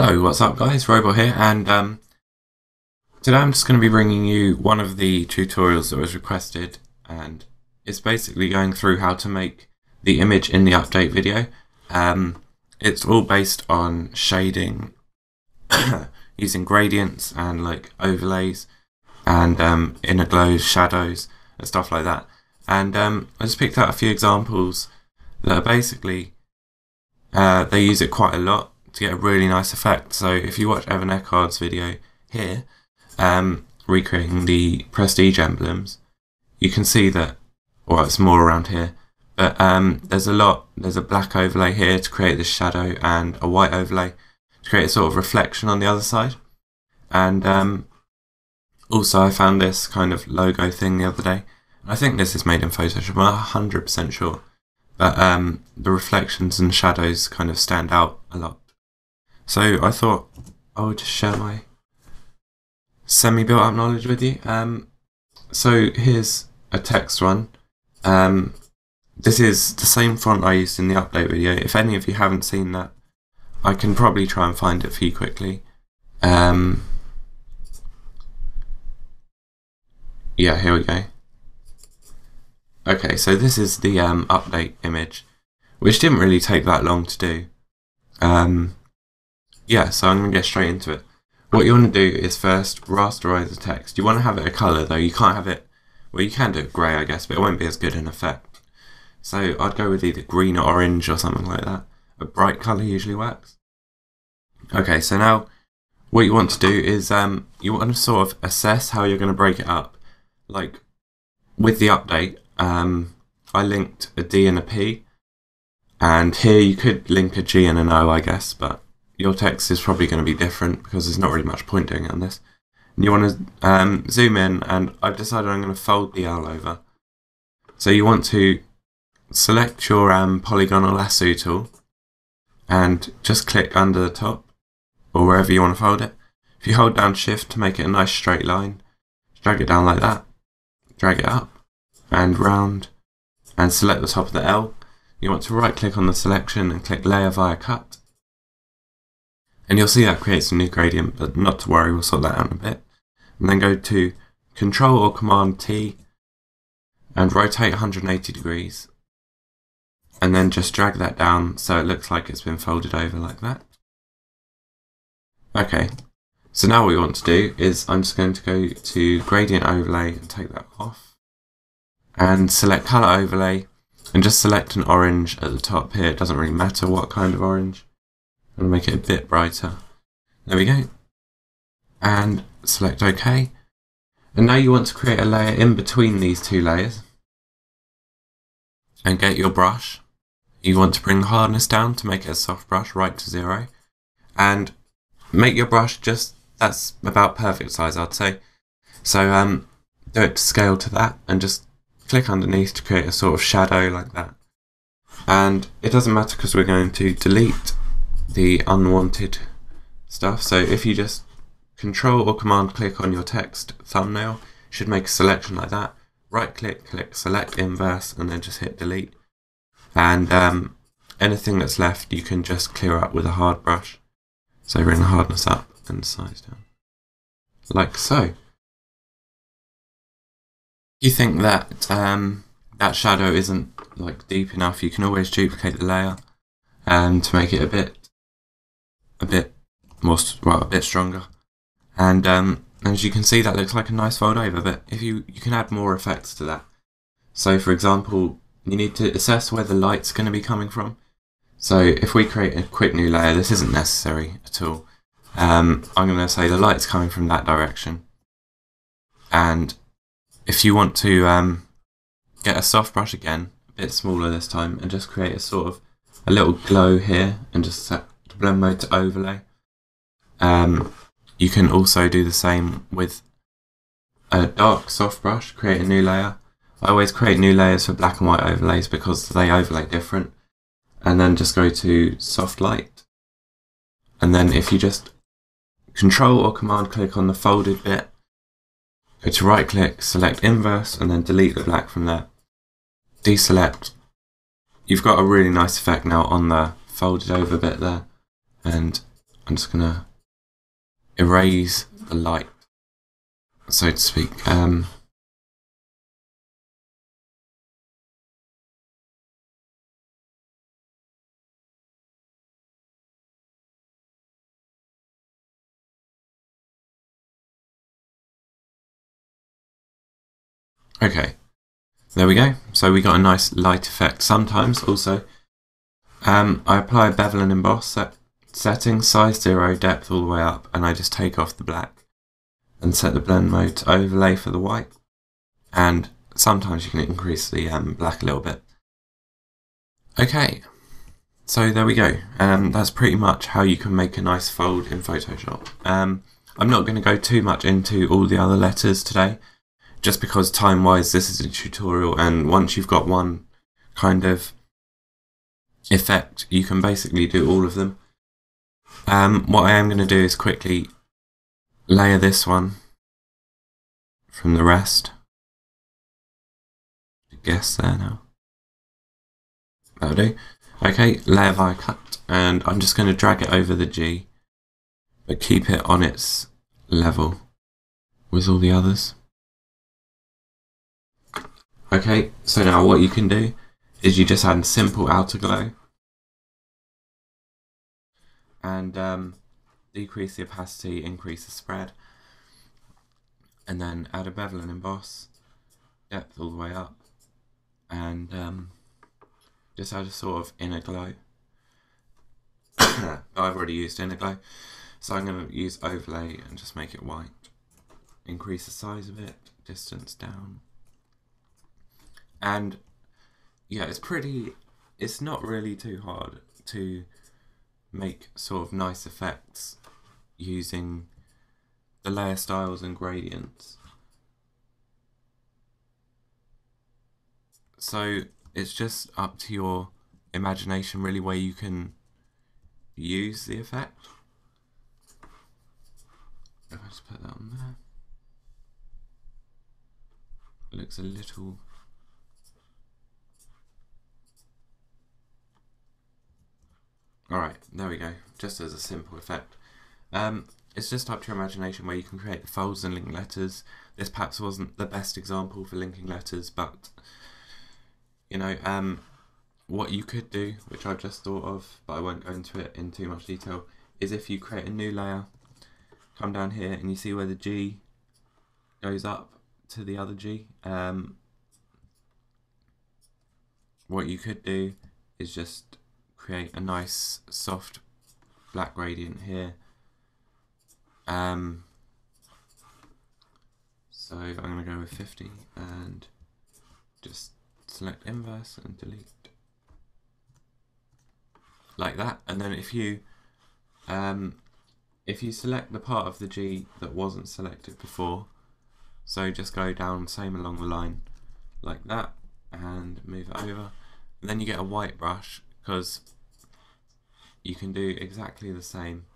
Hello, what's up guys? Robot here and um, today I'm just going to be bringing you one of the tutorials that was requested and it's basically going through how to make the image in the update video. Um, it's all based on shading using gradients and like overlays and um, inner glows, shadows and stuff like that. And um, I just picked out a few examples that are basically, uh, they use it quite a lot to get a really nice effect. So if you watch Evan Eckard's video here, um, recreating the prestige emblems, you can see that, well, it's more around here, but um, there's a lot, there's a black overlay here to create this shadow and a white overlay to create a sort of reflection on the other side. And um, also I found this kind of logo thing the other day. I think this is made in Photoshop, I'm 100% sure. But um, the reflections and shadows kind of stand out a lot. So I thought I would just share my semi-built up knowledge with you. Um, so here's a text one. Um, this is the same font I used in the update video. If any of you haven't seen that, I can probably try and find it for you quickly. Um, yeah, here we go. Okay, so this is the um, update image, which didn't really take that long to do. Um, yeah, so I'm going to get straight into it. What you want to do is first rasterize the text. You want to have it a colour though, you can't have it, well you can do it grey I guess, but it won't be as good an effect. So I'd go with either green or orange or something like that. A bright colour usually works. Okay, so now what you want to do is um, you want to sort of assess how you're going to break it up. Like with the update, um, I linked a D and a P, and here you could link a G and an O, I guess, but your text is probably going to be different because there's not really much point doing it on this. And you want to um, zoom in, and I've decided I'm going to fold the L over. So you want to select your um, polygonal lasso tool and just click under the top or wherever you want to fold it. If you hold down shift to make it a nice straight line, drag it down like that, drag it up and round and select the top of the L. You want to right click on the selection and click layer via cut and you'll see that creates a new gradient, but not to worry, we'll sort that out in a bit. And then go to Control or Command T and rotate 180 degrees. And then just drag that down so it looks like it's been folded over like that. Okay, so now what we want to do is I'm just going to go to Gradient Overlay and take that off. And select Color Overlay and just select an orange at the top here. It doesn't really matter what kind of orange and make it a bit brighter. There we go. And select OK. And now you want to create a layer in between these two layers. And get your brush. You want to bring the hardness down to make it a soft brush right to zero. And make your brush just, that's about perfect size I'd say. So um, do it to scale to that and just click underneath to create a sort of shadow like that. And it doesn't matter because we're going to delete the unwanted stuff. So if you just control or command click on your text thumbnail, should make a selection like that. Right click, click select inverse, and then just hit delete. And um, anything that's left you can just clear up with a hard brush. So bring the hardness up and size down. Like so. You think that um, that shadow isn't like deep enough, you can always duplicate the layer and to make it a bit a bit more, well, a bit stronger. And um, as you can see, that looks like a nice fold over, but if you, you can add more effects to that. So for example, you need to assess where the light's going to be coming from. So if we create a quick new layer, this isn't necessary at all. Um, I'm going to say the light's coming from that direction. And if you want to um, get a soft brush again, a bit smaller this time, and just create a sort of a little glow here and just set blend mode to overlay. Um, you can also do the same with a dark soft brush, create a new layer. I always create new layers for black and white overlays because they overlay different. And then just go to soft light. And then if you just control or command click on the folded bit, go to right click, select inverse, and then delete the black from there. Deselect. You've got a really nice effect now on the folded over bit there and I'm just gonna erase the light, so to speak. Um, Okay, there we go. So we got a nice light effect. Sometimes also, um, I apply a bevel and emboss set, setting, size 0, depth all the way up, and I just take off the black and set the blend mode to overlay for the white. And sometimes you can increase the um, black a little bit. Okay, so there we go. Um, that's pretty much how you can make a nice fold in Photoshop. Um, I'm not going to go too much into all the other letters today just because time wise this is a tutorial and once you've got one kind of effect you can basically do all of them. Um, what I am going to do is quickly layer this one from the rest. I Guess there now. That'll do. Okay, layer via cut, and I'm just going to drag it over the G, but keep it on its level with all the others. Okay, so now what you can do is you just add simple outer glow and um, decrease the opacity, increase the spread, and then add a bevel and emboss, depth all the way up, and um, just add a sort of inner glow. I've already used inner glow, so I'm going to use overlay and just make it white. Increase the size of it, distance down and yeah, it's pretty. It's not really too hard to make sort of nice effects using the layer styles and gradients. So it's just up to your imagination really where you can use the effect. If I just put that on there. It looks a little Alright, there we go. Just as a simple effect. Um, it's just up to your imagination where you can create the folds and link letters. This perhaps wasn't the best example for linking letters, but you know, um, what you could do, which I've just thought of, but I won't go into it in too much detail, is if you create a new layer, come down here and you see where the G goes up to the other G. Um, what you could do is just create a nice soft black gradient here. Um, so I'm going to go with 50 and just select inverse and delete like that and then if you um, if you select the part of the G that wasn't selected before so just go down same along the line like that and move it over and then you get a white brush because you can do exactly the same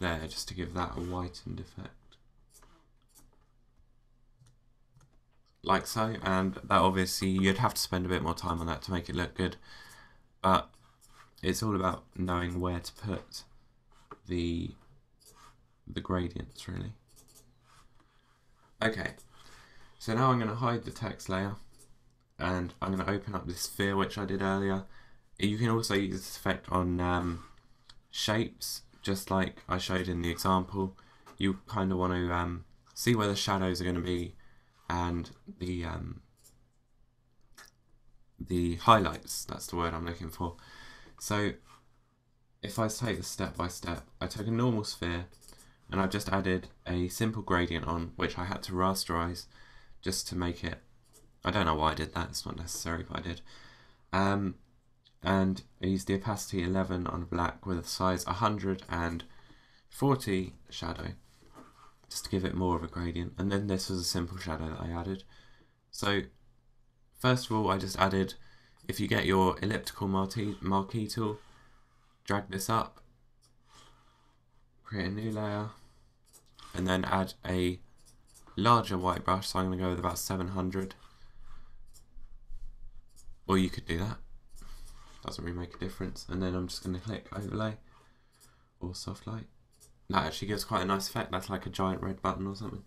there just to give that a whitened effect. Like so, and that obviously you'd have to spend a bit more time on that to make it look good, but it's all about knowing where to put the the gradients really. Okay, so now I'm going to hide the text layer and I'm going to open up this sphere which I did earlier you can also use this effect on um, shapes, just like I showed in the example. You kind of want to um, see where the shadows are going to be and the um, the highlights, that's the word I'm looking for. So if I take this step by step, I took a normal sphere and I've just added a simple gradient on which I had to rasterize just to make it, I don't know why I did that, it's not necessary but I did. Um, and I used the opacity 11 on black with a size 140 shadow just to give it more of a gradient. And then this was a simple shadow that I added. So first of all I just added if you get your elliptical marquee, marquee tool drag this up create a new layer and then add a larger white brush. So I'm going to go with about 700 or you could do that doesn't really make a difference and then I'm just going to click overlay or soft light. That actually gives quite a nice effect. That's like a giant red button or something.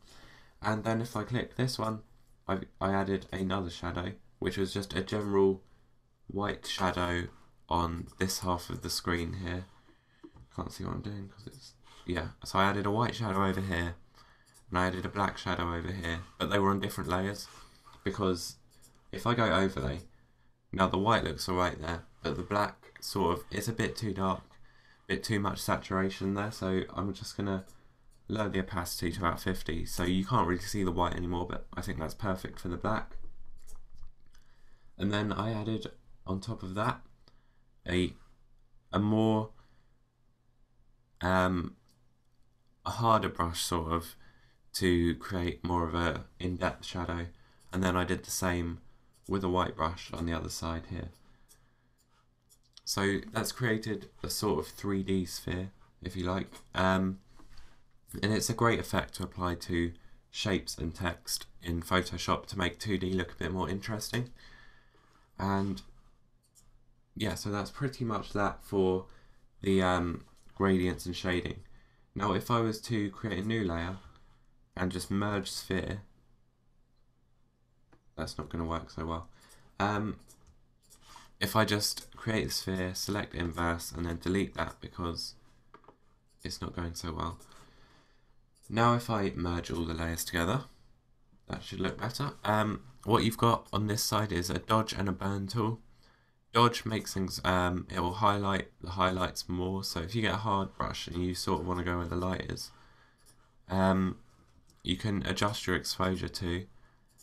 And then if I click this one, I, I added another shadow, which was just a general white shadow on this half of the screen here. Can't see what I'm doing because it's yeah. So I added a white shadow over here, and I added a black shadow over here, but they were on different layers because if I go overlay, now the white looks alright there, but the black sort of is a bit too dark, bit too much saturation there. So I'm just gonna lower the opacity to about 50, so you can't really see the white anymore. But I think that's perfect for the black. And then I added on top of that a a more um, a harder brush sort of to create more of a in-depth shadow and then I did the same with a white brush on the other side here so that's created a sort of 3D sphere if you like um, and it's a great effect to apply to shapes and text in Photoshop to make 2D look a bit more interesting and yeah, so that's pretty much that for the um, gradients and shading. Now if I was to create a new layer and just merge sphere, that's not going to work so well. Um, if I just create a sphere, select inverse and then delete that because it's not going so well. Now if I merge all the layers together, that should look better. Um, what you've got on this side is a dodge and a burn tool. Dodge makes things, um, it will highlight the highlights more. So if you get a hard brush and you sort of want to go where the light is, um, you can adjust your exposure to.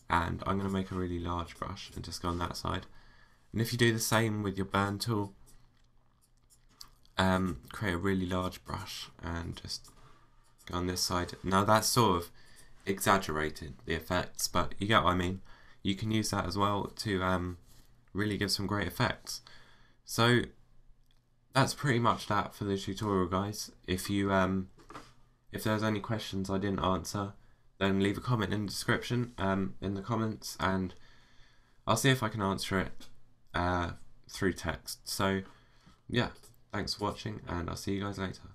And I'm going to make a really large brush and just go on that side. And if you do the same with your burn tool, um, create a really large brush and just go on this side. Now that's sort of exaggerated the effects, but you get what I mean. You can use that as well to um, really give some great effects. So that's pretty much that for the tutorial guys. If you um, if there's any questions I didn't answer, then leave a comment in the description um, in the comments and I'll see if I can answer it uh, through text. So yeah, thanks for watching and I'll see you guys later.